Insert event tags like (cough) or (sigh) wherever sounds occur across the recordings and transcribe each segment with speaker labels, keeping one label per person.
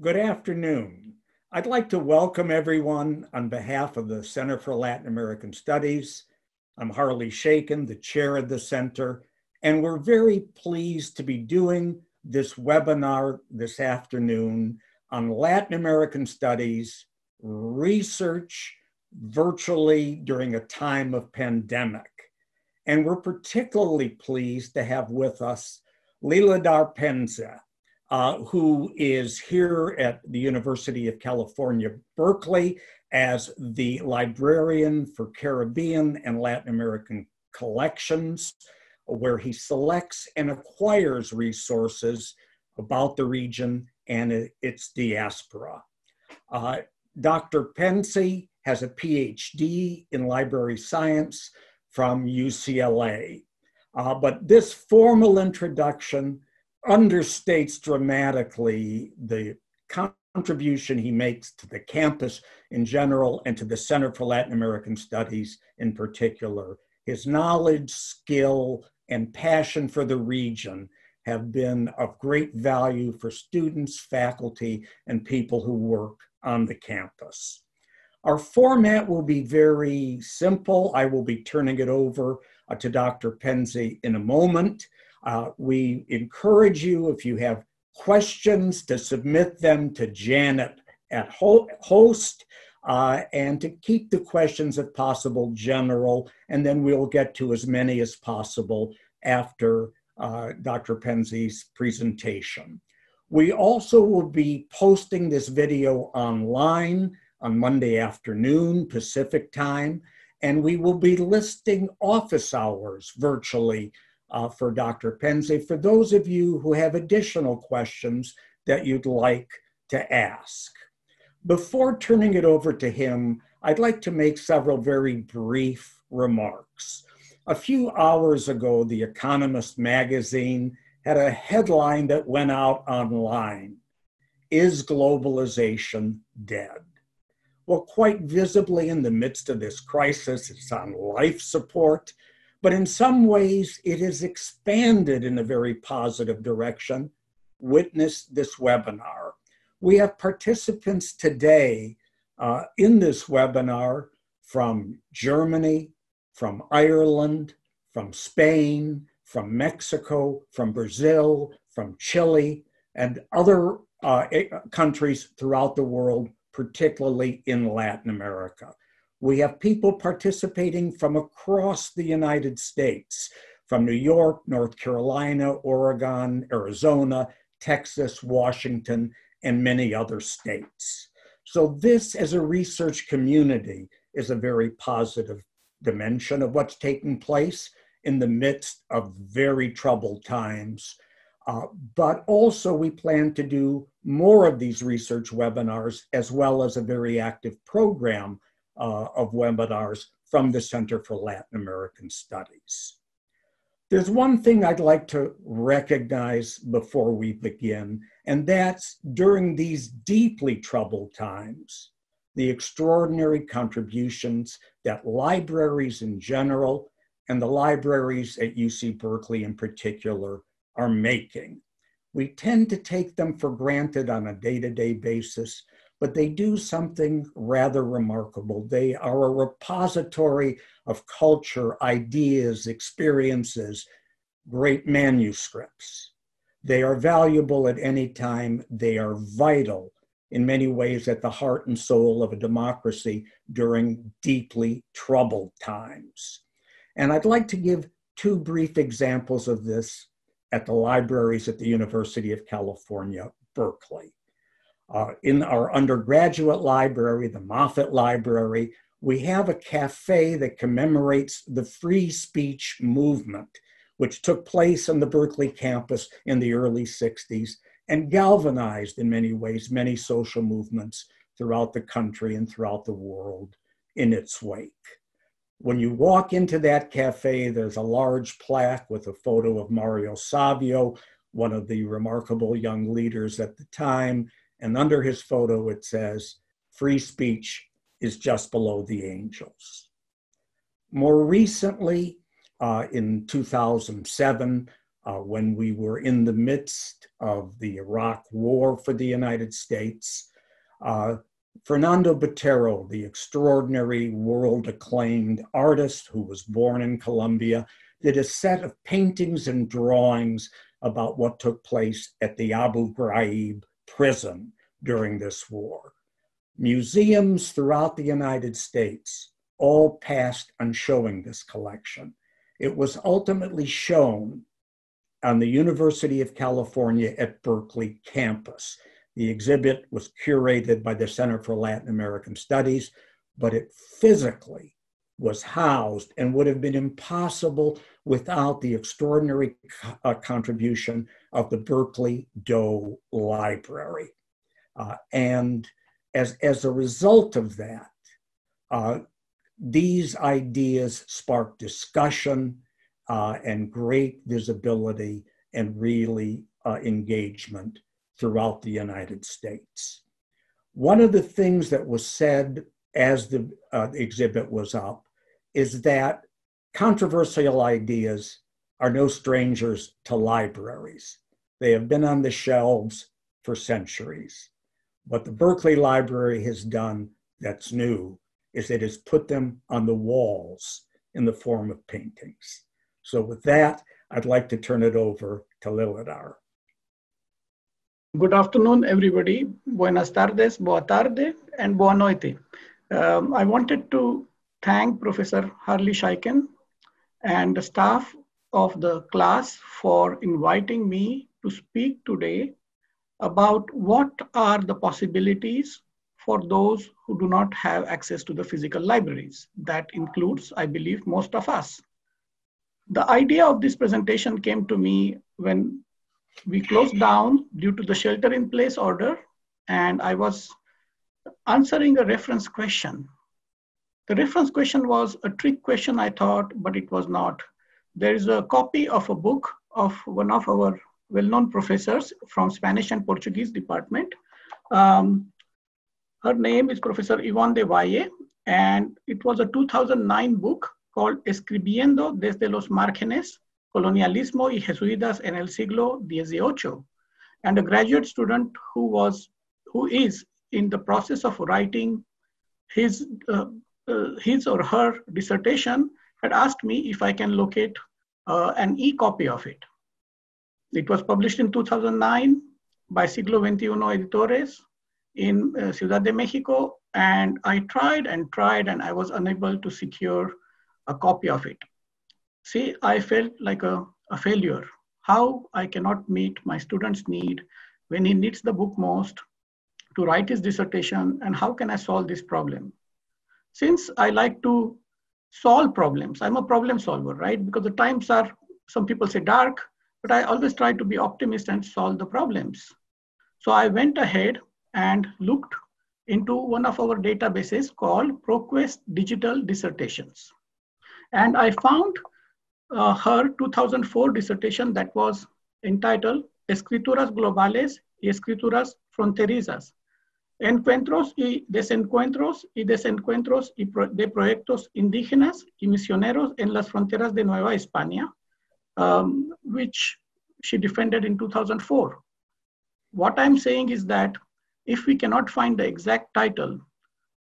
Speaker 1: Good afternoon. I'd like to welcome everyone on behalf of the Center for Latin American Studies. I'm Harley Shaiken, the chair of the center, and we're very pleased to be doing this webinar this afternoon on Latin American studies, research virtually during a time of pandemic. And we're particularly pleased to have with us Liladhar Pendse, uh, who is here at the University of California, Berkeley, as the librarian for Caribbean and Latin American collections, where he selects and acquires resources about the region and its diaspora. Uh, Dr. Pendse has a PhD in library science from UCLA. Uh, but this formal introduction understates dramatically the contribution he makes to the campus in general and to the Center for Latin American Studies in particular. His knowledge, skill, and passion for the region have been of great value for students, faculty, and people who work on the campus. Our format will be very simple. I will be turning it over uh, to Dr. Pendse in a moment. Uh, we encourage you, if you have questions, to submit them to Janet at host uh, and to keep the questions, if possible, general, and then we'll get to as many as possible after uh, Dr. Pendse's presentation. We also will be posting this video online on Monday afternoon, Pacific time, and we will be listing office hours virtually uh, for Dr. Pendse for those of you who have additional questions that you'd like to ask. Before turning it over to him, I'd like to make several very brief remarks. A few hours ago, The Economist magazine had a headline that went out online Is globalization dead? Well, quite visibly in the midst of this crisis, it's on life support but in some ways, it has expanded in a very positive direction. Witness this webinar. We have participants today uh, in this webinar from Germany, from Ireland, from Spain, from Mexico, from Brazil, from Chile, and other uh, countries throughout the world, particularly in Latin America. We have people participating from across the United States, from New York, North Carolina, Oregon, Arizona, Texas, Washington, and many other states. So, this as a research community is a very positive dimension of what's taking place in the midst of very troubled times. Uh, but also, we plan to do more of these research webinars as well as a very active program uh, of webinars from the Center for Latin American Studies. There's one thing I'd like to recognize before we begin, and that's during these deeply troubled times, the extraordinary contributions that libraries in general and the libraries at UC Berkeley in particular are making. We tend to take them for granted on a day to day basis, but they do something rather remarkable. They are a repository of culture, ideas, experiences, great manuscripts. They are valuable at any time. They are vital in many ways at the heart and soul of a democracy during deeply troubled times. And I'd like to give two brief examples of this at the libraries at the University of California, Berkeley. Uh, in our undergraduate library, the Moffitt Library, we have a cafe that commemorates the free speech movement, which took place on the Berkeley campus in the early 60s and galvanized in many ways many social movements throughout the country and throughout the world in its wake. When you walk into that cafe, there's a large plaque with a photo of Mario Savio, one of the remarkable young leaders at the time, and under his photo, it says, free speech is just below the angels. More recently, uh, in 2007, uh, when we were in the midst of the Iraq War for the United States. Uh, Fernando Botero, the extraordinary world acclaimed artist who was born in Colombia, did a set of paintings and drawings about what took place at the Abu Ghraib prison during this war. Museums throughout the United States all passed on showing this collection. It was ultimately shown on the University of California at Berkeley campus. The exhibit was curated by the Center for Latin American Studies, but it physically was housed and would have been impossible without the extraordinary uh, contribution of the Berkeley Doe Library. Uh, and as, as a result of that, uh, these ideas sparked discussion uh, and great visibility and really uh, engagement throughout the United States. One of the things that was said as the uh, exhibit was up is that controversial ideas are no strangers to libraries. They have been on the shelves for centuries. What the Berkeley Library has done that's new is it has put them on the walls in the form of paintings. So, with that, I'd like to turn it over to Liladhar.
Speaker 2: Good afternoon, everybody. Buenas tardes, boa tarde, and boa noite. Um, I wanted to thank Professor Harley Shaiken and the staff of the class for inviting me to speak today about what are the possibilities for those who do not have access to the physical libraries. That includes, I believe, most of us. The idea of this presentation came to me when we closed down due to the shelter in place order, and I was answering a reference question. The reference question was a trick question, I thought, but it was not. There is a copy of a book of one of our well-known professors from Spanish and Portuguese department. Um, her name is Professor Ivonne de Valle, and it was a 2009 book called Escribiendo desde los márgenes, Colonialismo y Jesuitas en el siglo XVIII. And a graduate student who was, who is in the process of writing his, uh, his or her dissertation had asked me if I can locate uh, an e-copy of it. It was published in 2009 by Siglo XXI Editores in uh, Ciudad de Mexico, and I tried and tried, and I was unable to secure a copy of it. See, I felt like a, a failure. How I cannot meet my student's need when he needs the book most to write his dissertation, and how can I solve this problem? Since I like to solve problems, I'm a problem solver, right? Because the times are, some people say dark, but I always try to be optimist and solve the problems. So I went ahead and looked into one of our databases called ProQuest Digital Dissertations. And I found uh, her 2004 dissertation that was entitled Escrituras Globales y Escrituras Fronterizas. Encuentros y desencuentros y desencuentros y pro de proyectos indígenas y misioneros en las fronteras de Nueva España, um, which she defended in 2004. What I'm saying is that if we cannot find the exact title,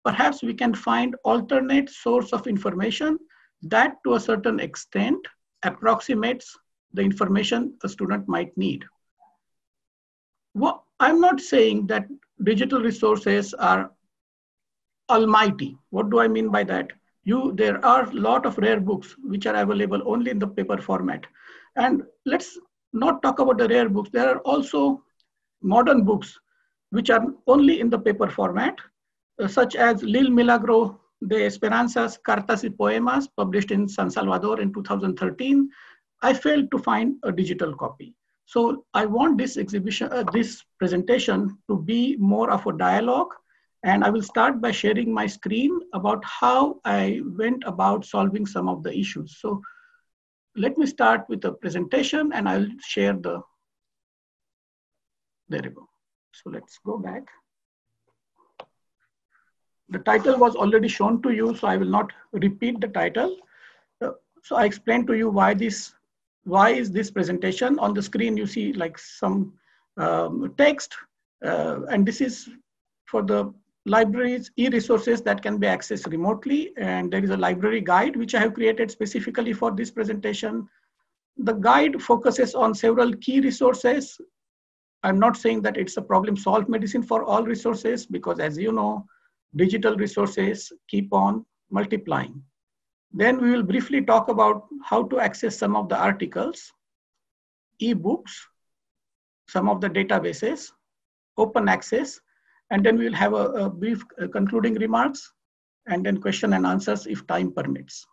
Speaker 2: perhaps we can find alternate source of information that to a certain extent approximates the information a student might need. Well, I'm not saying that digital resources are almighty. What do I mean by that? You, there are a lot of rare books which are available only in the paper format. And let's not talk about the rare books. There are also modern books which are only in the paper format, uh, such as Lil Milagro de Esperanzas, Cartas y Poemas, published in San Salvador in 2013, I failed to find a digital copy. So I want this exhibition, uh, this presentation to be more of a dialogue. And I will start by sharing my screen about how I went about solving some of the issues. So let me start with a presentation and I'll share the, there you go. So let's go back. The title was already shown to you, so I will not repeat the title. Uh, so I explained to you why this why is this presentation? On the screen, you see like some um, text, uh, and this is for the libraries, e-resources that can be accessed remotely. And there is a library guide, which I have created specifically for this presentation. The guide focuses on several key resources. I'm not saying that it's a problem solved medicine for all resources, because as you know, digital resources keep on multiplying. Then we will briefly talk about how to access some of the articles, e-books, some of the databases, open access, and then we'll have a, a brief uh, concluding remarks and then question and answers if time permits.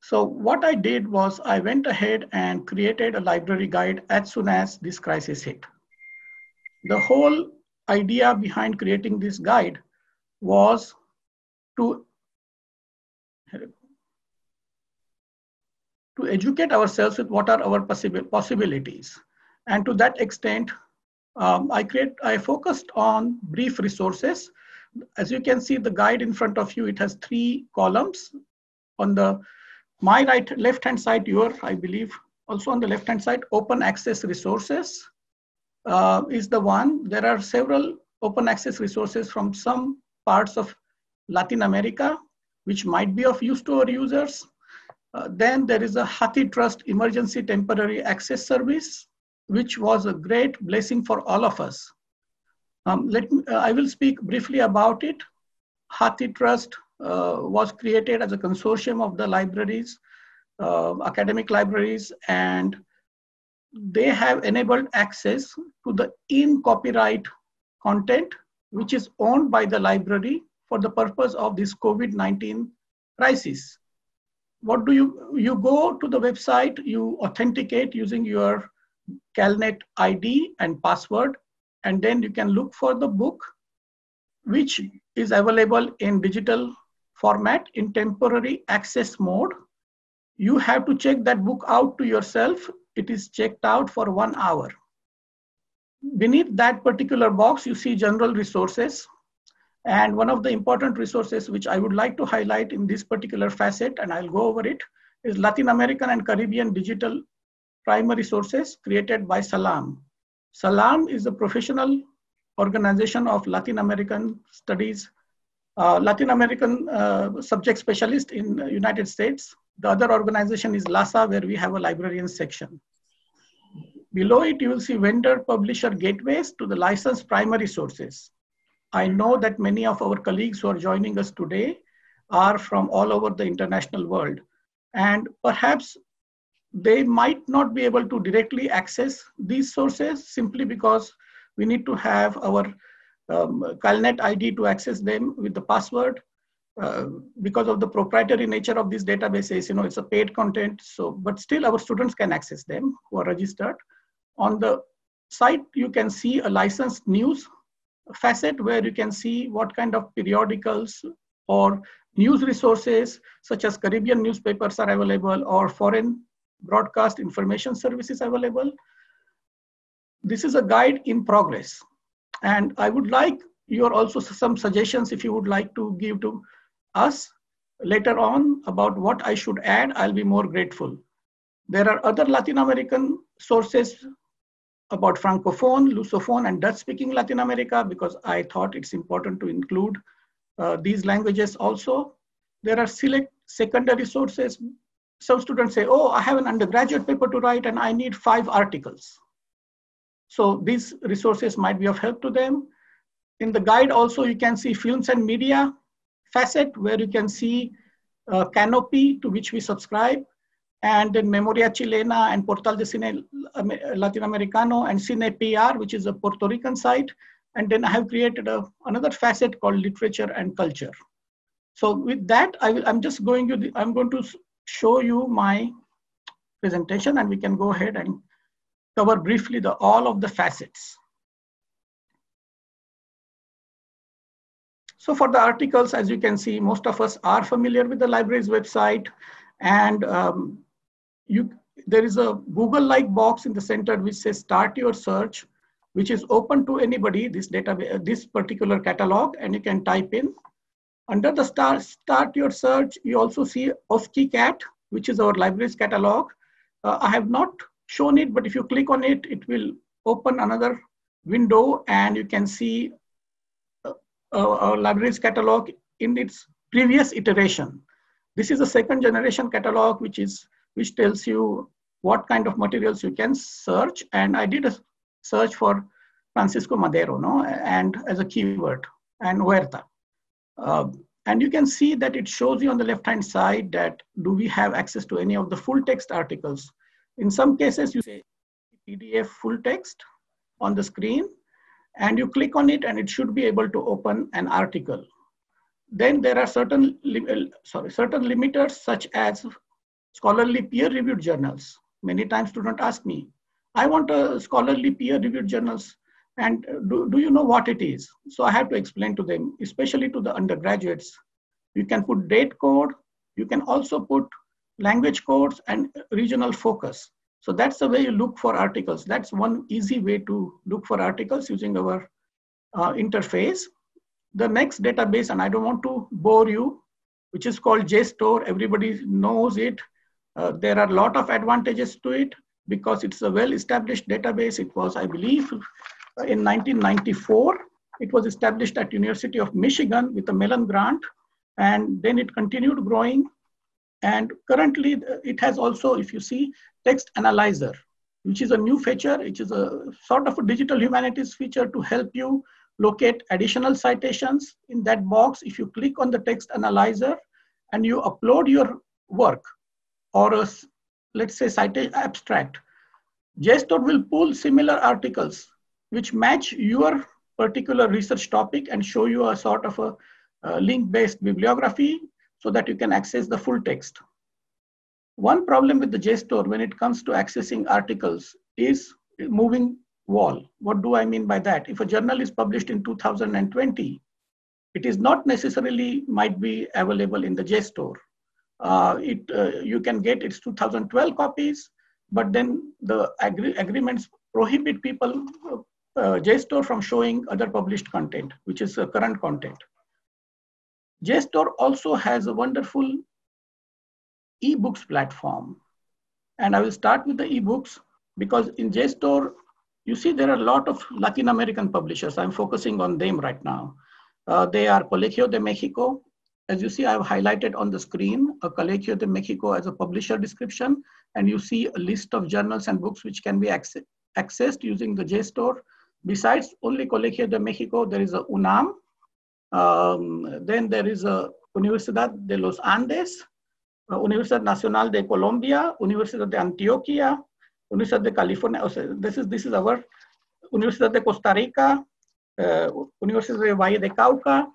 Speaker 2: So what I did was I went ahead and created a library guide as soon as this crisis hit. The whole idea behind creating this guide was to to educate ourselves with what are our possible possibilities. And to that extent, um, I create I focused on brief resources. As you can see, the guide in front of you, it has three columns. On the my right left hand side, your I believe also on the left hand side, open access resources uh, is the one. There are several open access resources from some parts of Latin America, which might be of use to our users. Uh, then there is a HathiTrust Emergency Temporary Access Service, which was a great blessing for all of us. Um, let me, uh, I will speak briefly about it. HathiTrust uh, was created as a consortium of the libraries, uh, academic libraries, and they have enabled access to the in copyright content which is owned by the library for the purpose of this COVID-19 crisis. What do you, you go to the website, you authenticate using your CalNet ID and password, and then you can look for the book, which is available in digital format in temporary access mode. You have to check that book out to yourself it is checked out for one hour. Beneath that particular box, you see general resources. And one of the important resources which I would like to highlight in this particular facet, and I'll go over it, is Latin American and Caribbean digital primary sources created by SALALM. SALALM is a professional organization of Latin American studies, uh, Latin American uh, subject specialist in the United States. The other organization is LASA, where we have a librarian section. Below it, you will see vendor publisher gateways to the licensed primary sources. I know that many of our colleagues who are joining us today are from all over the international world. And perhaps they might not be able to directly access these sources simply because we need to have our um, CalNet ID to access them with the password. Uh, because of the proprietary nature of these databases, you know, it's a paid content. So, but still our students can access them who are registered. On the site, you can see a licensed news facet where you can see what kind of periodicals or news resources such as Caribbean newspapers are available or foreign broadcast information services available. This is a guide in progress. And I would like your also some suggestions if you would like to give to us later on about what I should add, I'll be more grateful. There are other Latin American sources about Francophone, Lusophone, and Dutch-speaking Latin America because I thought it's important to include uh, these languages also. There are select secondary sources. Some students say, oh, I have an undergraduate paper to write and I need five articles. So these resources might be of help to them. In the guide also, you can see films and media facet where you can see uh, Kanopy to which we subscribe and then Memoria Chilena and Portal de Cine Latinoamericano and CinePR which is a Puerto Rican site. And then I have created a, another facet called literature and culture. So with that, I will, I'm just going to, I'm going to show you my presentation and we can go ahead and cover briefly the all of the facets. So for the articles, as you can see, most of us are familiar with the library's website and um, you there is a Google-like box in the center which says start your search, which is open to anybody, this database, this particular catalog, and you can type in. Under the start, start your search, you also see OskiCat, which is our library's catalog. Uh, I have not shown it, but if you click on it, it will open another window and you can see uh, our libraries catalog in its previous iteration. This is a second generation catalog, which is which tells you what kind of materials you can search. And I did a search for Francisco Madero, no, and as a keyword, and Huerta. Uh, and you can see that it shows you on the left-hand side that do we have access to any of the full text articles. In some cases, you say PDF full text on the screen, and you click on it and it should be able to open an article. Then there are certain, uh, sorry, certain limiters such as scholarly peer-reviewed journals. Many times students ask me, I want a scholarly peer-reviewed journals and do, do you know what it is? So I have to explain to them, especially to the undergraduates. You can put date code, you can also put language codes and regional focus. So that's the way you look for articles. That's one easy way to look for articles using our uh, interface the next database, and I don't want to bore you, which is called JSTOR. Everybody knows it. Uh, there are a lot of advantages to it because it's a well-established database. It was, I believe, in 1994. It was established at University of Michigan with a Mellon grant, and then it continued growing. And currently, it has also, if you see, text analyzer, which is a new feature. Which is a sort of a digital humanities feature to help you locate additional citations in that box. If you click on the text analyzer and you upload your work or a, let's say citation abstract, JSTOR will pull similar articles which match your particular research topic and show you a sort of a, a link-based bibliography so that you can access the full text. One problem with the JSTOR when it comes to accessing articles is moving wall. What do I mean by that? If a journal is published in 2020, it is not necessarily might be available in the JSTOR. Uh, it, uh, you can get its 2012 copies, but then the agree agreements prohibit people, uh, uh JSTOR from showing other published content, which is uh, current content. JSTOR also has a wonderful ebooks platform. And I will start with the ebooks because in JSTOR, you see there are a lot of Latin American publishers. I'm focusing on them right now. Uh, they are Colegio de Mexico. As you see, I've highlighted on the screen a Colegio de Mexico as a publisher description, and you see a list of journals and books which can be access accessed using the JSTOR. Besides only Colegio de Mexico, there is a UNAM. Um, then there is a Universidad de los Andes, Universidad Nacional de Colombia, Universidad de Antioquia, Universidad de California, o sea, this is, this is our Universidad de Costa Rica, uh, Universidad de Valle de Cauca.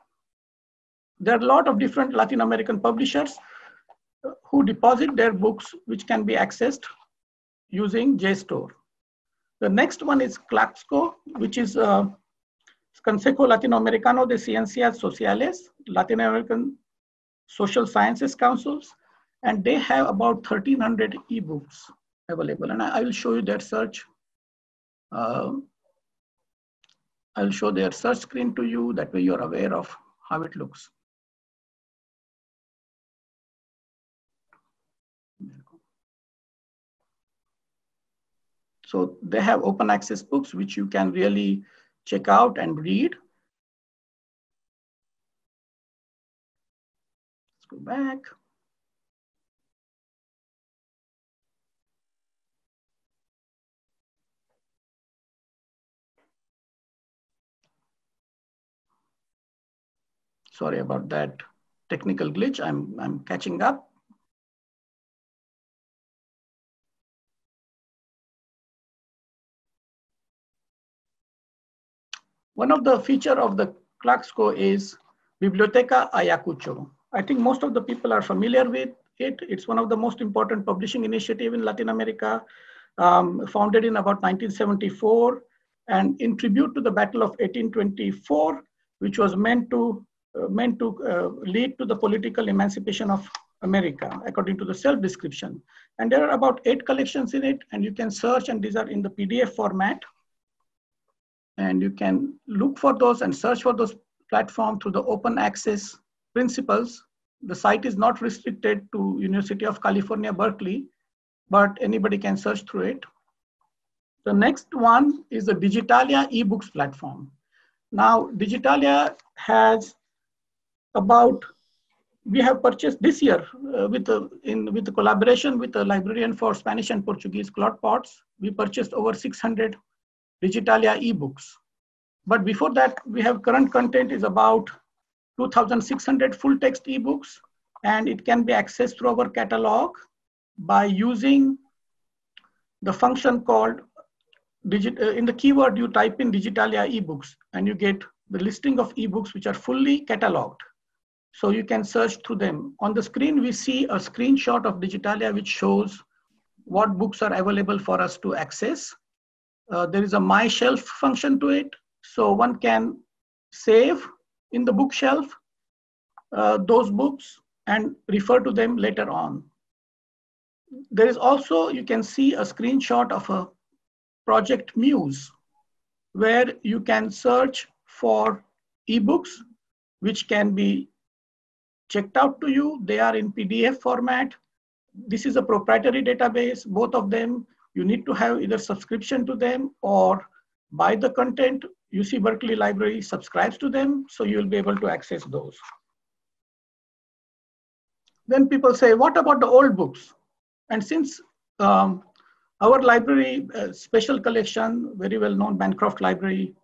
Speaker 2: There are a lot of different Latin American publishers who deposit their books which can be accessed using JSTOR. The next one is CLACSO, which is uh, Consejo Latinoamericano de Ciencias Sociales, Latin American Social Sciences Councils, and they have about 1,300 ebooks available. And I, will show you that search. Uh, I'll show their search screen to you. That way you're aware of how it looks. So they have open access books, which you can really check out and read. Let's go back. Sorry about that technical glitch. I'm, I'm catching up. One of the feature of the CLACSO is Biblioteca Ayacucho. I think most of the people are familiar with it. It's one of the most important publishing initiative in Latin America, um, founded in about 1974 and in tribute to the Battle of 1824, which was meant to meant to uh, lead to the political emancipation of America, according to the self-description. And there are about eight collections in it, and you can search, and these are in the PDF format. And you can look for those and search for those platforms through the open access principles. The site is not restricted to University of California, Berkeley, but anybody can search through it. The next one is the Digitalia eBooks platform. Now, Digitalia has about, we have purchased this year uh, with, a, in, with the collaboration with the librarian for Spanish and Portuguese, Claude Potts, we purchased over 600 Digitalia eBooks. But before that, we have current content is about 2,600 full text ebooks, and it can be accessed through our catalog by using the function called digit, uh, in the keyword you type in digitalia ebooks and you get the listing of ebooks which are fully cataloged so you can search through them. On the screen we see a screenshot of digitalia which shows what books are available for us to access. Uh, there is a my shelf function to it. So one can save in the bookshelf uh, those books and refer to them later on. There is also you can see a screenshot of a Project Muse, where you can search for ebooks, which can be checked out to you. They are in PDF format. This is a proprietary database. Both of them, you need to have either subscription to them or buy the content. UC Berkeley Library subscribes to them, so you'll be able to access those. Then people say, what about the old books? And since um, our library, uh, special collection, very well known Bancroft Library,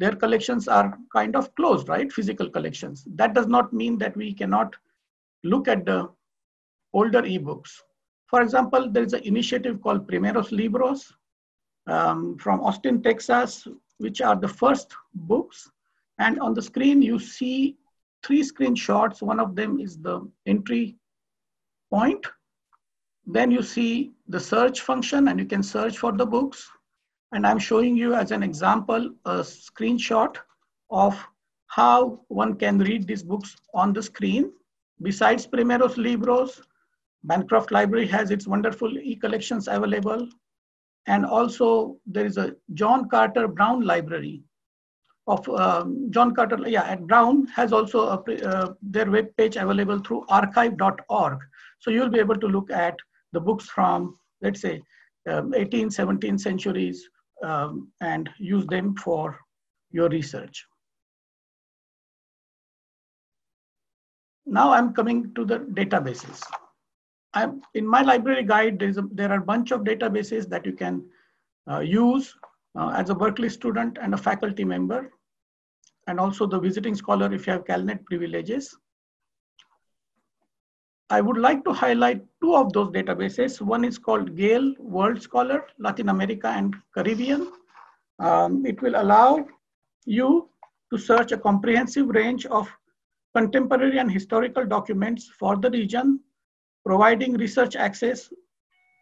Speaker 2: their collections are kind of closed, right? Physical collections. That does not mean that we cannot look at the older ebooks. For example, there is an initiative called Primeros Libros um, from Austin, Texas, which are the first books. And on the screen, you see three screenshots. One of them is the entry point then you see the search function and you can search for the books. And I'm showing you as an example, a screenshot of how one can read these books on the screen. Besides Primeros Libros, Bancroft Library has its wonderful e-collections available. And also there is a John Carter Brown Library of um, John Carter, yeah, at Brown has also a, uh, their web page available through archive.org. So you'll be able to look at the books from, let's say, um, 18th, 17th centuries um, and use them for your research. Now I'm coming to the databases. I'm, in my library guide, a, there are a bunch of databases that you can uh, use uh, as a Berkeley student and a faculty member, and also the visiting scholar if you have CalNet privileges. I would like to highlight two of those databases. One is called Gale World Scholar, Latin America and Caribbean. Um, it will allow you to search a comprehensive range of contemporary and historical documents for the region, providing research access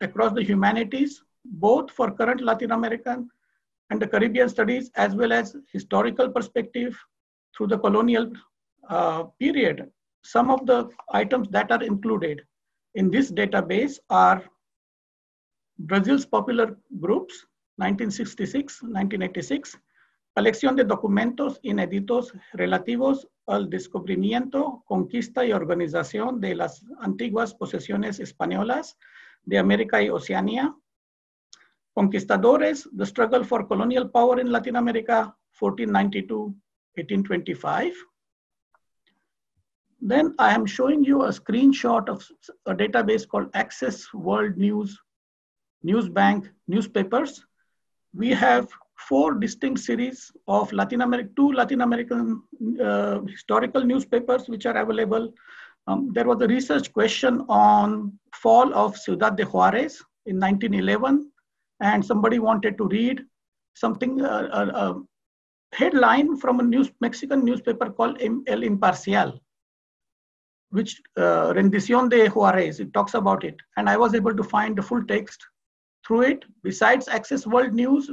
Speaker 2: across the humanities, both for current Latin American and the Caribbean studies, as well as historical perspective through the colonial uh, period some of the items that are included in this database are Brazil's popular groups, 1966, 1986, colección de documentos inéditos relativos al descubrimiento, conquista y organización de las antiguas posesiones españolas de América y Oceanía, conquistadores, the struggle for colonial power in Latin America, 1492-1825, then I am showing you a screenshot of a database called Access World News, News Bank newspapers. We have four distinct series of Latin America, two Latin American uh, historical newspapers which are available. Um, there was a research question on fall of Ciudad de Juarez in 1911, and somebody wanted to read something, uh, a, a headline from a news, Mexican newspaper called El Imparcial which uh, rendición de Juarez, it talks about it. And I was able to find the full text through it. Besides Access World News,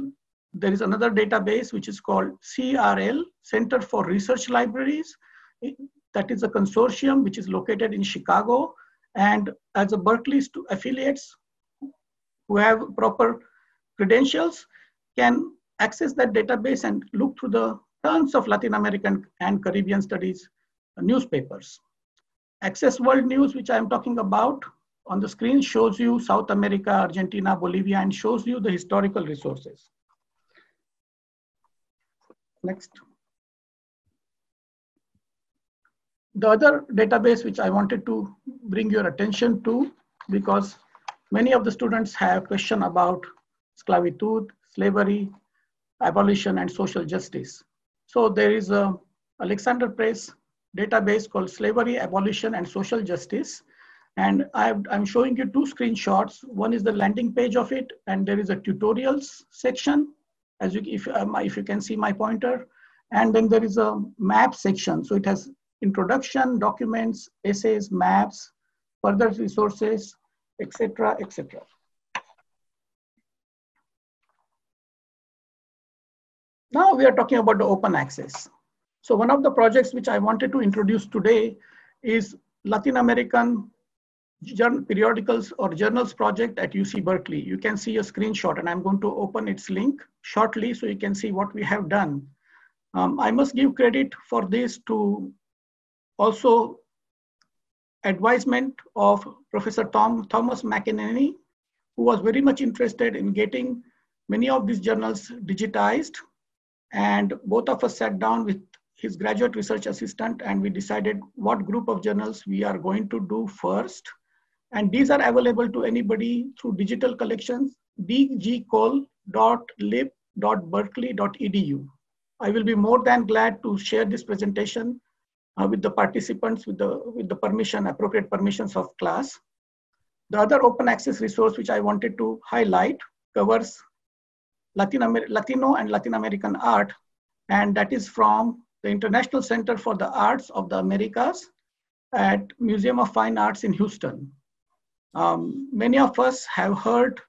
Speaker 2: there is another database which is called CRL, Center for Research Libraries. That is a consortium which is located in Chicago. And as a Berkeley affiliates who have proper credentials can access that database and look through the tons of Latin American and Caribbean studies newspapers. Access World News, which I'm talking about, on the screen shows you South America, Argentina, Bolivia, and shows you the historical resources. Next. The other database which I wanted to bring your attention to, because many of the students have question about sclavitude, slavery, abolition, and social justice. So there is a Alexander Press database called Slavery, Abolition, and Social Justice. And i am showing you two screenshots. One is the landing page of it, and there is a tutorials section, as you, if, um, if you can see my pointer. And then there is a map section. So it has introduction, documents, essays, maps, further resources, etc., etc. Now we are talking about the open access. So one of the projects which I wanted to introduce today is Latin American periodicals or journals project at UC Berkeley. You can see a screenshot and I'm going to open its link shortly so you can see what we have done. Um, I must give credit for this to also advisement of Professor Tom, Thomas McEnaney, who was very much interested in getting many of these journals digitized. And both of us sat down with his graduate research assistant and we decided what group of journals we are going to do first and these are available to anybody through digital collections, digicoll.lib.berkeley.edu. I will be more than glad to share this presentation uh, with the participants with the, with the permission, appropriate permissions of class. The other open access resource which I wanted to highlight covers Latin Amer Latino and Latin American art, and that is from the International Center for the Arts of the Americas at Museum of Fine Arts in Houston. Um, many of us have heard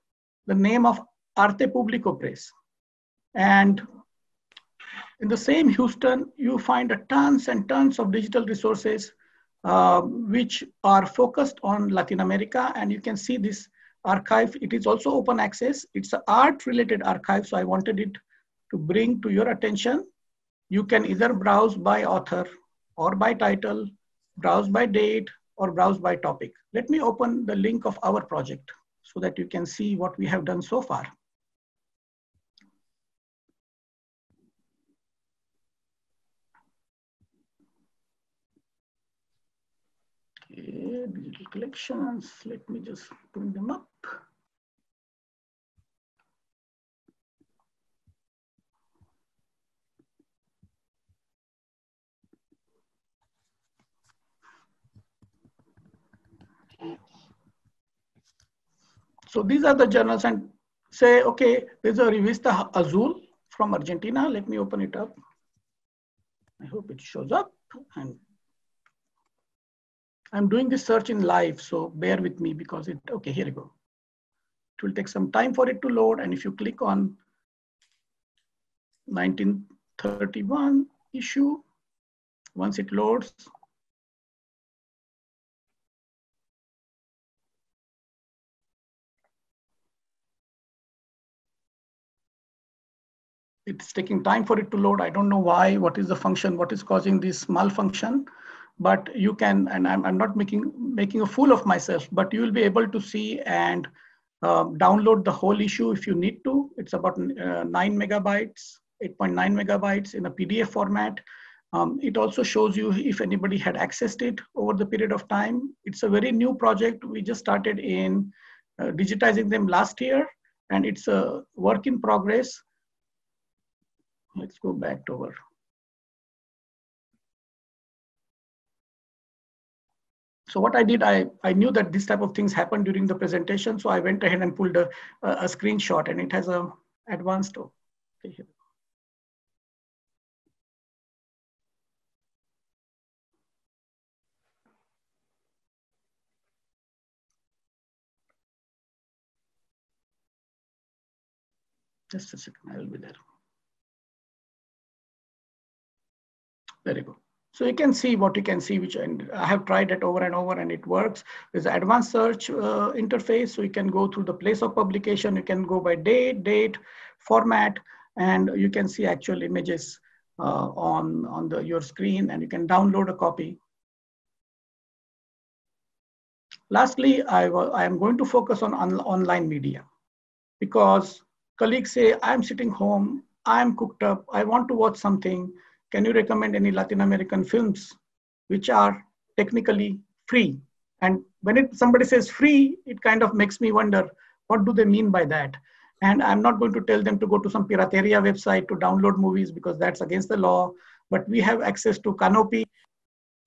Speaker 2: the name of Arte Publico Press. And in the same Houston, you find tons and tons of digital resources uh, which are focused on Latin America. And you can see this archive. It is also open access. It's an art related archive. So I wanted it to bring to your attention. You can either browse by author or by title, browse by date, or browse by topic. Let me open the link of our project so that you can see what we have done so far. Okay, digital collections, let me just bring them up. So these are the journals and say, okay, there's a Revista Azul from Argentina. Let me open it up. I hope it shows up. And I'm doing this search in live, so bear with me because it, okay, here we go. It will take some time for it to load. And if you click on 1931 issue, once it loads, it's taking time for it to load. I don't know why, what is the function, what is causing this malfunction, but you can, and I'm, I'm not making, making a fool of myself, but you will be able to see and um, download the whole issue if you need to. It's about uh, nine megabytes, 8.9 megabytes in a PDF format. Um, it also shows you if anybody had accessed it over the period of time. It's a very new project. We just started in uh, digitizing them last year, and it's a work in progress. Let's go back to our So what I did, I, I knew that this type of things happened during the presentation. So I went ahead and pulled a, a, a screenshot and it has a advanced. Okay, Just a second, I will be there. Very good. So you can see what you can see, which and I have tried it over and over and it works. There's an advanced search uh, interface. So you can go through the place of publication. You can go by date, date, format, and you can see actual images uh, on, on the, your screen and you can download a copy. Lastly, I, I am going to focus on, on online media because colleagues say, I'm sitting home, I'm cooked up, I want to watch something. Can you recommend any Latin American films which are technically free? And when it, somebody says free, it kind of makes me wonder, what do they mean by that? And I'm not going to tell them to go to some pirateria website to download movies because that's against the law. But we have access to Kanopy.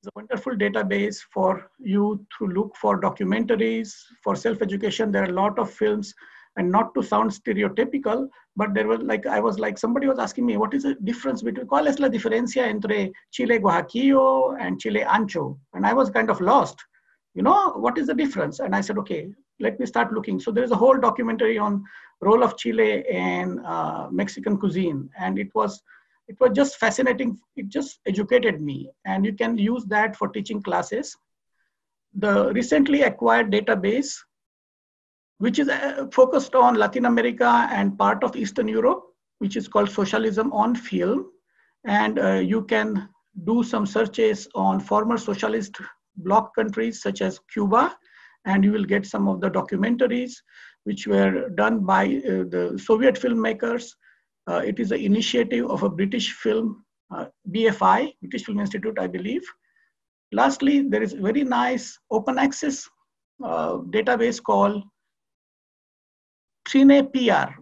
Speaker 2: It's a wonderful database for you to look for documentaries, for self-education. There are a lot of films and not to sound stereotypical, but there was like, I was like, somebody was asking me, what is the difference between, ¿cuál es la diferencia entre chile guajillo and chile ancho? And I was kind of lost. You know, what is the difference? And I said, okay, let me start looking. So there's a whole documentary on role of Chile in uh, Mexican cuisine. And it was, it was just fascinating. It just educated me. And you can use that for teaching classes. The recently acquired database which is uh, focused on Latin America and part of Eastern Europe, which is called Socialism on Film. And uh, you can do some searches on former socialist bloc countries such as Cuba, and you will get some of the documentaries which were done by uh, the Soviet filmmakers. Uh, it is an initiative of a British film, uh, BFI, British Film Institute, I believe. Lastly, there is a very nice open access uh, database called Cine PR,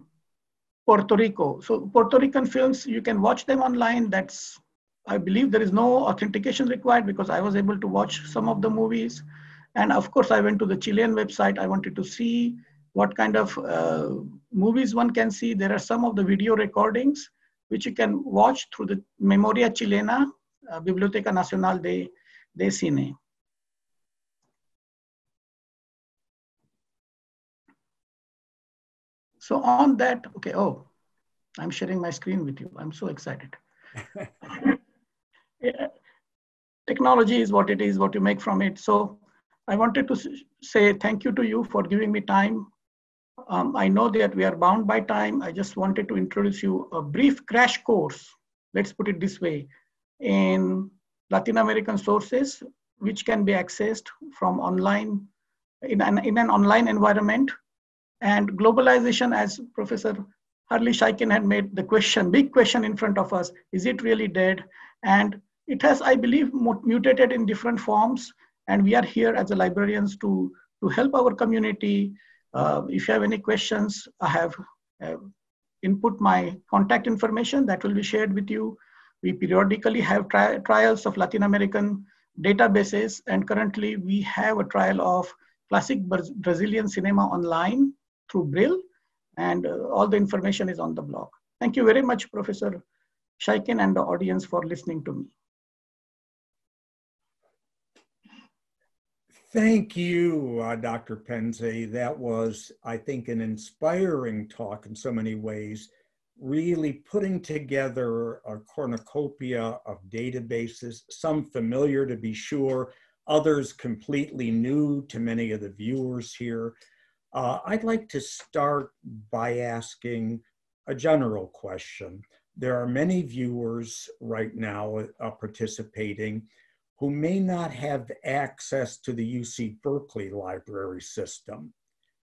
Speaker 2: Puerto Rico. So Puerto Rican films, you can watch them online. That's, I believe there is no authentication required because I was able to watch some of the movies. And of course, I went to the Chilean website. I wanted to see what kind of uh, movies one can see. There are some of the video recordings which you can watch through the Memoria Chilena, uh, Biblioteca Nacional de, de Cine. So on that, okay, oh, I'm sharing my screen with you. I'm so excited. (laughs) yeah. Technology is what it is, what you make from it. So I wanted to say thank you to you for giving me time. Um, I know that we are bound by time. I just wanted to introduce you a brief crash course, let's put it this way, in Latin American sources, which can be accessed from online, in an, in an online environment and globalization, as Professor Harley Shaiken had made the question, big question in front of us, is it really dead? And it has, I believe, mutated in different forms. And we are here as librarians to, to help our community. Uh, if you have any questions, I have uh, input my contact information that will be shared with you. We periodically have tri trials of Latin American databases. And currently we have a trial of classic Brazilian cinema online through Brill, and uh, all the information is on the blog. Thank you very much, Professor Shaiken and the audience for listening to me.
Speaker 1: Thank you, uh, Dr. Pendse. That was, I think, an inspiring talk in so many ways, really putting together a cornucopia of databases, some familiar to be sure, others completely new to many of the viewers here. Uh, I'd like to start by asking a general question. There are many viewers right now uh, participating who may not have access to the UC Berkeley library system.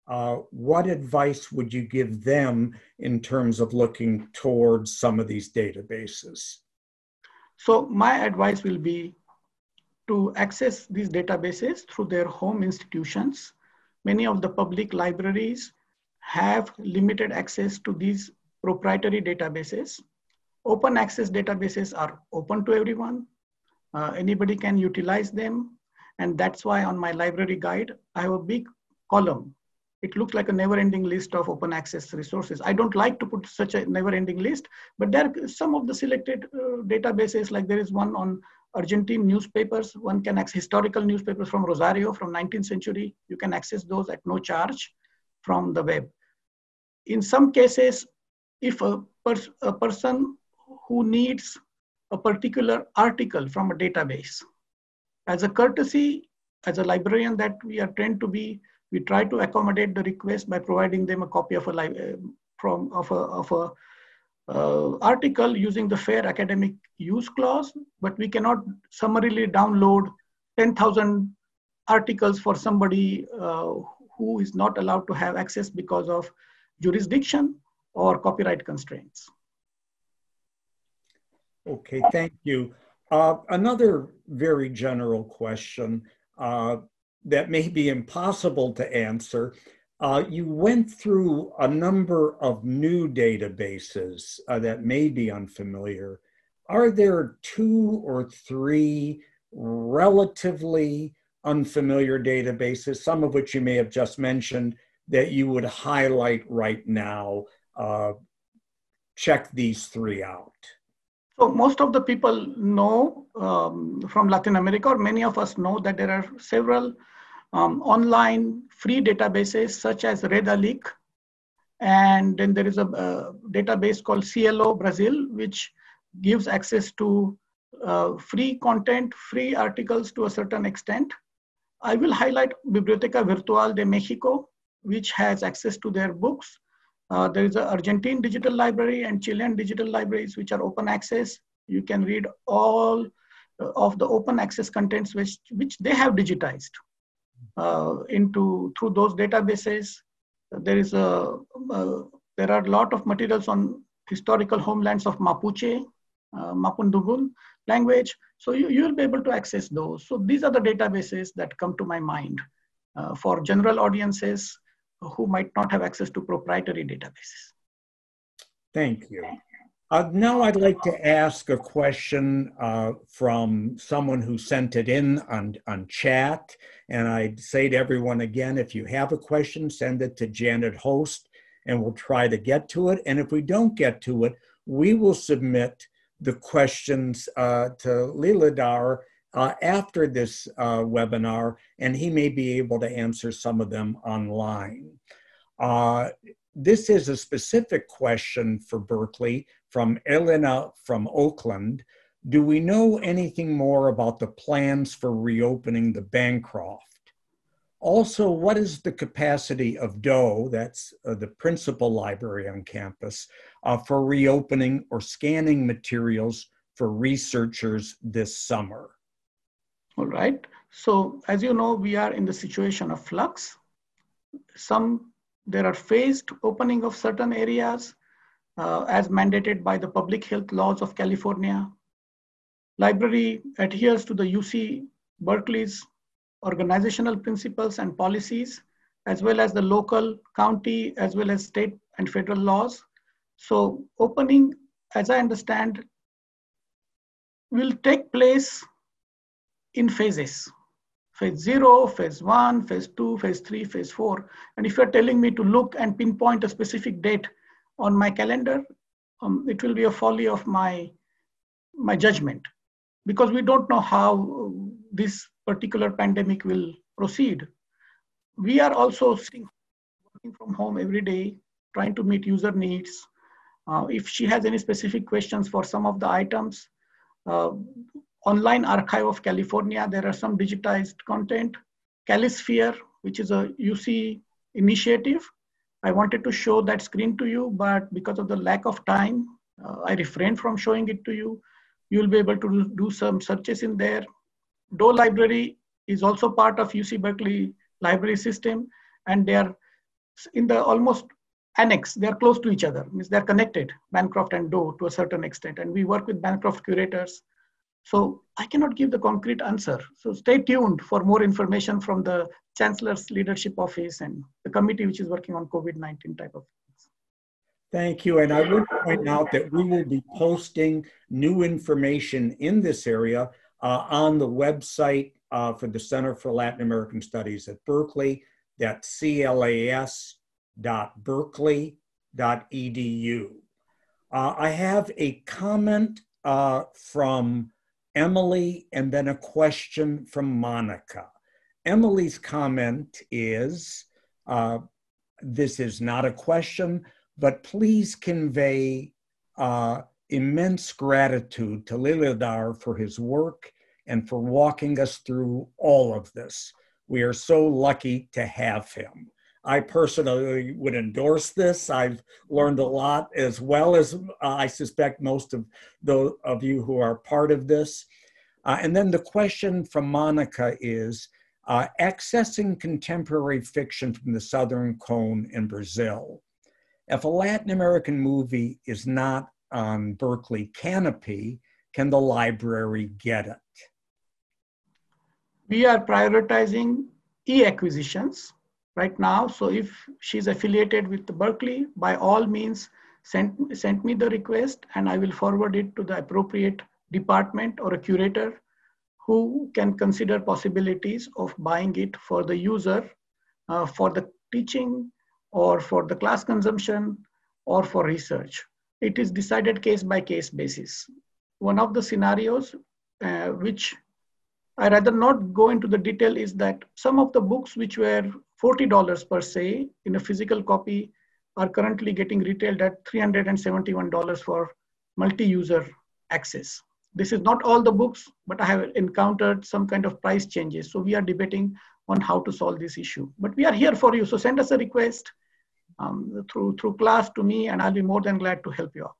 Speaker 1: Uh, what advice would you give them in terms of looking towards some of these databases?
Speaker 2: So my advice will be to access these databases through their home institutions many of the public libraries have limited access to these proprietary databases. Open access databases are open to everyone. Uh, anybody can utilize them. And that's why on my library guide, I have a big column. It looks like a never ending list of open access resources. I don't like to put such a never ending list, but there are some of the selected uh, databases, like there is one on Argentine newspapers. One can access historical newspapers from Rosario from 19th century. You can access those at no charge from the web. In some cases, if a, pers a person who needs a particular article from a database, as a courtesy, as a librarian that we are trained to be, we try to accommodate the request by providing them a copy of a, from, of a, of a uh, article using the fair academic use clause, but we cannot summarily download 10,000 articles for somebody uh, who is not allowed to have access because of jurisdiction or copyright constraints.
Speaker 1: Okay, thank you. Uh, another very general question uh, that may be impossible to answer. Uh, you went through a number of new databases uh, that may be unfamiliar. Are there two or three relatively unfamiliar databases, some of which you may have just mentioned, that you would highlight right now? Uh, check these three out.
Speaker 2: So most of the people know um, from Latin America, or many of us know that there are several um, online free databases such as Redalyc, and then there is a, database called SciELO Brazil, which gives access to uh, free content, free articles to a certain extent. I will highlight Biblioteca Virtual de Mexico, which has access to their books uh, there is an Argentine digital library and Chilean digital libraries, which are open access. You can read all uh, of the open access contents which, which they have digitized into through those databases. There is a uh, there are a lot of materials on historical homelands of Mapuche, uh, Mapudungun language. So you, you will be able to access those. So these are the databases that come to my mind uh, for general audiences who might not have access to proprietary databases.
Speaker 1: Thank you. Uh, now I'd like to ask a question uh, from someone who sent it in on, on chat. And I'd say to everyone again, if you have a question, send it to Janet Host and we'll try to get to it. And if we don't get to it, we will submit the questions uh, to Liladhar uh, after this uh, webinar, and he may be able to answer some of them online. This is a specific question for Berkeley from Elena from Oakland. Do we know anything more about the plans for reopening the Bancroft? Also, what is the capacity of DOE, that's uh, the principal library on campus, uh, for reopening or scanning materials for researchers this summer?
Speaker 2: All right. So as you know, we are in the situation of flux. Some, there are phased opening of certain areas uh, as mandated by the public health laws of California. Library adheres to the UC Berkeley's organizational principles and policies, as well as the local, county, as well as state and federal laws. So opening, as I understand, will take place in phases phase zero, phase one, phase two, phase three, phase four. And if you're telling me to look and pinpoint a specific date on my calendar, um, it will be a folly of my, my judgment because we don't know how this particular pandemic will proceed. We are also sitting, working from home every day, trying to meet user needs. Uh, if she has any specific questions for some of the items, uh, online archive of California, there are some digitized content. Calisphere, which is a UC initiative. I wanted to show that screen to you, but because of the lack of time, uh, I refrained from showing it to you. You'll be able to do some searches in there. DOE library is also part of UC Berkeley library system, and they are in the almost annex, they're close to each other, means they're connected, Bancroft and DOE to a certain extent. And we work with Bancroft curators so I cannot give the concrete answer. So stay tuned for more information from the Chancellor's Leadership Office and the committee which is working on COVID-19 type of things.
Speaker 1: Thank you. And I would point out that we will be posting new information in this area uh, on the website uh, for the Center for Latin American Studies at Berkeley. That's clas.berkeley.edu. Uh, I have a comment uh, from Emily, and then a question from Monica. Emily's comment is uh, this is not a question, but please convey uh, immense gratitude to Liladhar for his work and for walking us through all of this. We are so lucky to have him. I personally would endorse this. I've learned a lot, as well as uh, I suspect most of those of you who are part of this. Uh, and then the question from Monica is, uh, accessing contemporary fiction from the Southern Cone in Brazil. If a Latin American movie is not on Berkeley Kanopy, can the library get it?
Speaker 2: We are prioritizing e-acquisitions right now. So if she's affiliated with Berkeley, by all means, send, send me the request and I will forward it to the appropriate department or a curator who can consider possibilities of buying it for the user uh, for the teaching or for the class consumption or for research. It is decided case by case basis. One of the scenarios uh, which I rather not go into the detail is that some of the books which were $40 per se in a physical copy are currently getting retailed at $371 for multi-user access. This is not all the books, but I have encountered some kind of price changes. So we are debating on how to solve this issue. But we are here for you. So send us a request um, through, through CLAS to me, and I'll be more than glad to help you out.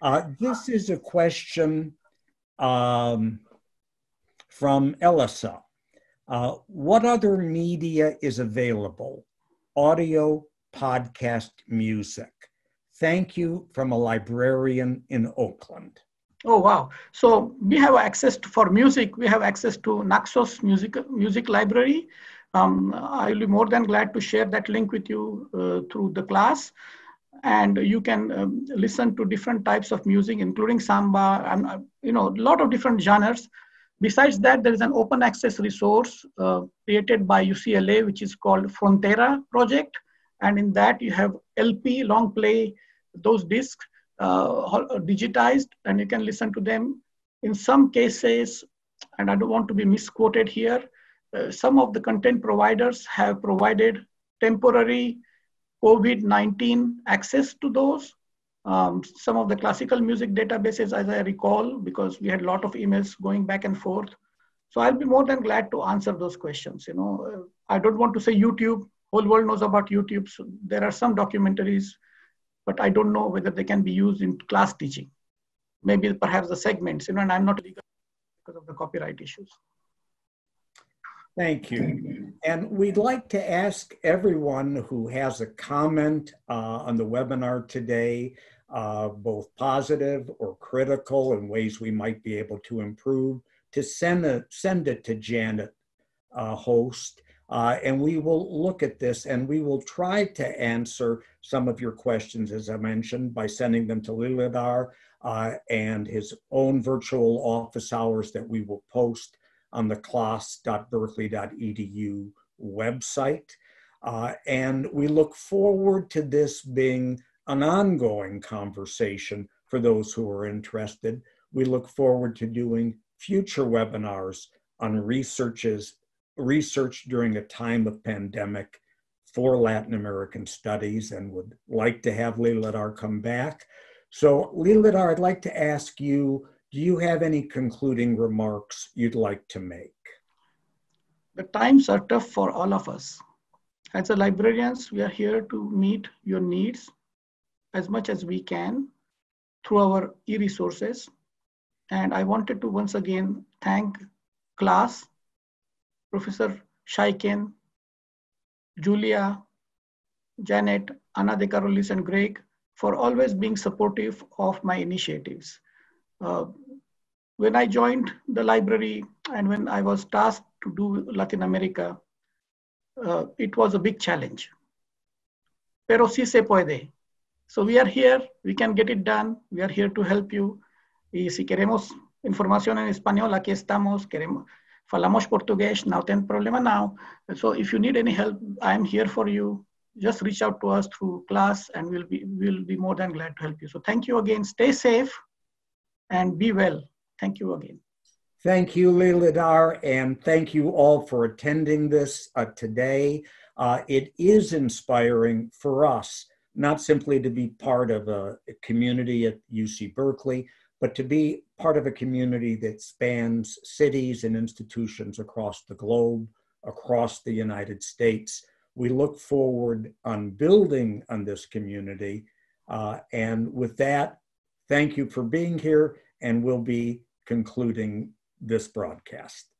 Speaker 1: Uh, this is a question um, from Elisa. Uh, what other media is available? Audio, podcast, music. Thank you from a librarian in Oakland.
Speaker 2: Oh wow! So we have access to, for music. We have access to Naxos Music Music Library. Um, I'll be more than glad to share that link with you uh, through the CLAS, and you can um, listen to different types of music, including samba and uh, you know a lot of different genres. Besides that, there is an open access resource uh, created by UCLA, which is called Frontera Project, and in that you have LP long play those discs uh, digitized and you can listen to them. In some cases, and I don't want to be misquoted here, uh, some of the content providers have provided temporary COVID-19 access to those. Um, some of the classical music databases, as I recall, because we had a lot of emails going back and forth. So I'll be more than glad to answer those questions. You know, uh, I don't want to say YouTube. Whole world knows about YouTube. So there are some documentaries but I don't know whether they can be used in class teaching. Maybe perhaps the segments, you know, and I'm not legal because of the copyright issues.
Speaker 1: Thank you. And we'd like to ask everyone who has a comment uh, on the webinar today, uh, both positive or critical in ways we might be able to improve, to send, a, send it to Janet uh, Host uh, and we will look at this and we will try to answer some of your questions, as I mentioned, by sending them to Liladhar uh, and his own virtual office hours that we will post on the clas.berkeley.edu website. Uh, and we look forward to this being an ongoing conversation for those who are interested. We look forward to doing future webinars on researches research during a time of pandemic for Latin American studies and would like to have Liladhar come back. So Liladhar, I'd like to ask you, do you have any concluding remarks you'd like to make?
Speaker 2: The times are tough for all of us. As a librarians, we are here to meet your needs as much as we can through our e-resources. And I wanted to once again thank CLAS Professor Shaiken, Julia, Janet, Ana de Carolis, and Greg for always being supportive of my initiatives. Uh, when I joined the library and when I was tasked to do Latin America, uh, it was a big challenge. Pero si se puede. So we are here, we can get it done, we are here to help you. Y si queremos información en español, aquí estamos. Queremos, falamos português, não tem problema não. So if you need any help, I'm here for you. Just reach out to us through CLAS and we'll be, we'll be more than glad to help you. So thank you again. Stay safe and be well. Thank you again.
Speaker 1: Thank you, Liladhar, and thank you all for attending this uh, today. Uh, it is inspiring for us, not simply to be part of a, a community at UC Berkeley, but to be part of a community that spans cities and institutions across the globe, across the United States. We look forward on building on this community. Uh, and with that, thank you for being here, and we'll be concluding this broadcast.